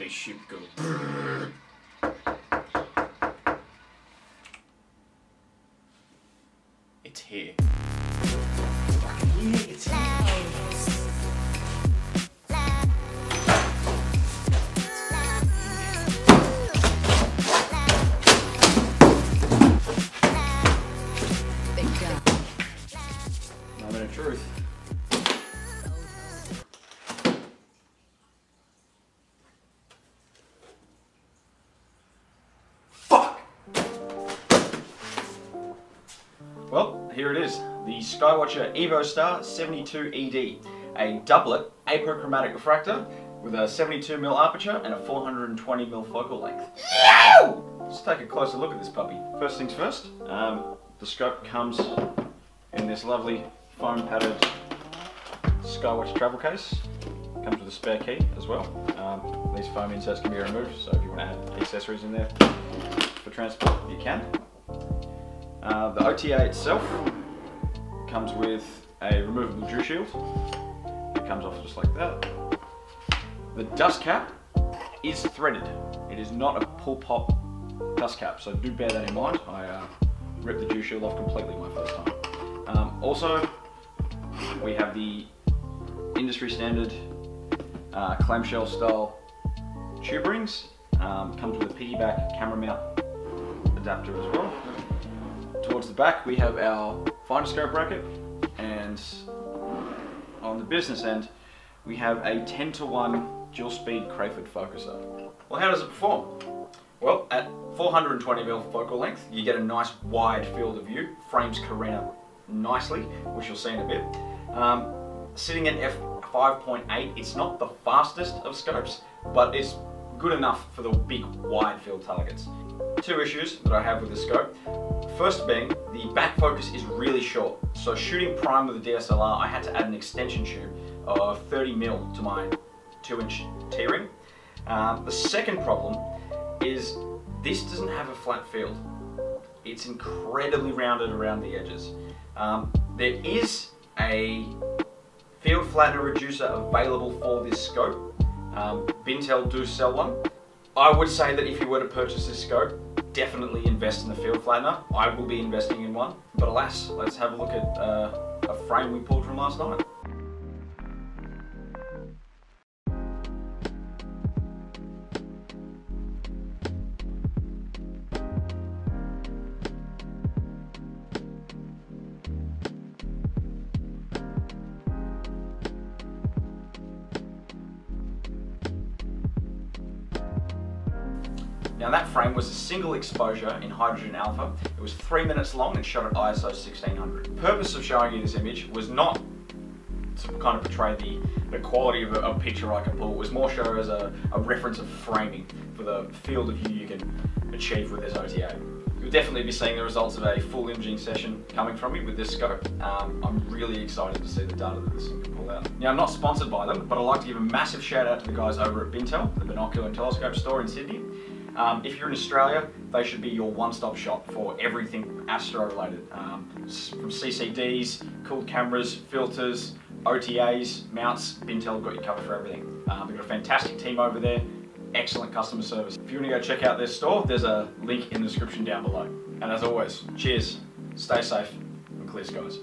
spaceship go. It's here. It's here. Moment of truth. Here it is. The Skywatcher Evostar 72ED. A doublet apochromatic refractor with a 72mm aperture and a 420mm focal length. Let's take a closer look at this puppy. First things first, um, the scope comes in this lovely foam padded Skywatch travel case. Comes with a spare key as well. Um, these foam inserts can be removed, so if you want to add accessories in there for transport, you can. Uh, the OTA itself comes with a removable dew shield. It comes off just like that. The dust cap is threaded. It is not a pull pop dust cap, so do bear that in mind. I uh, ripped the dew shield off completely my first time. Um, also, we have the industry standard uh, clamshell style tube rings. Um, comes with a piggyback camera mount adapter as well. Towards the back we have our finder scope bracket and on the business end we have a 10 to 1 dual speed Crayford focuser. Well how does it perform? Well at 420mm focal length you get a nice wide field of view, frames Carina nicely which you'll see in a bit. Um, sitting at f5.8 it's not the fastest of scopes but it's good enough for the big wide field targets. Two issues that I have with this scope. First being, the back focus is really short. So shooting prime with the DSLR, I had to add an extension tube of 30 mil to my two inch T-ring. Um, the second problem is this doesn't have a flat field. It's incredibly rounded around the edges. Um, there is a field flattener reducer available for this scope. Um, Bintel do sell one. I would say that if you were to purchase this scope, definitely invest in the field flattener. I will be investing in one. But alas, let's have a look at uh, a frame we pulled from last night. Now that frame was a single exposure in hydrogen alpha. It was three minutes long and shot at ISO 1600. The purpose of showing you this image was not to kind of portray the, the quality of a, a picture I can pull. It was more show as a, a reference of framing for the field of view you can achieve with this OTA. You'll definitely be seeing the results of a full imaging session coming from me with this scope. Um, I'm really excited to see the data that this thing can pull out. Now I'm not sponsored by them, but I'd like to give a massive shout out to the guys over at Bintel, the binocular and telescope store in Sydney. Um, if you're in Australia, they should be your one-stop shop for everything astro related. Um, from CCDs, cooled cameras, filters, OTAs, mounts, Bintel got you covered for everything. Um, they've got a fantastic team over there, excellent customer service. If you want to go check out their store, there's a link in the description down below. And as always, cheers, stay safe, and clear skies.